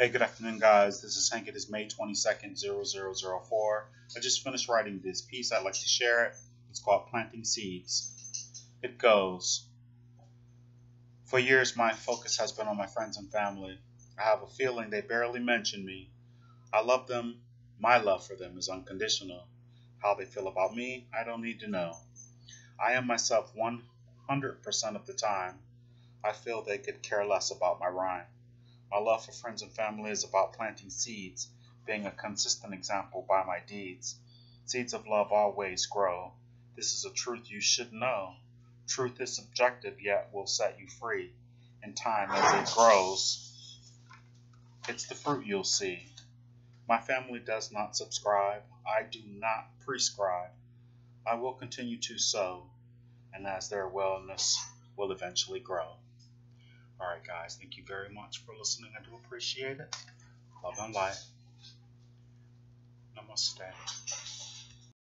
Hey, good afternoon, guys. This is Hank. It is May 22nd, 0004. I just finished writing this piece. I'd like to share it. It's called Planting Seeds. It goes For years, my focus has been on my friends and family. I have a feeling they barely mention me. I love them. My love for them is unconditional. How they feel about me, I don't need to know. I am myself 100% of the time. I feel they could care less about my rhyme. My love for friends and family is about planting seeds, being a consistent example by my deeds. Seeds of love always grow. This is a truth you should know. Truth is subjective, yet will set you free. In time, as it grows, it's the fruit you'll see. My family does not subscribe. I do not prescribe. I will continue to sow, and as their wellness will eventually grow. All right, guys, thank you very much for listening. I do appreciate it. Love and light. Namaste.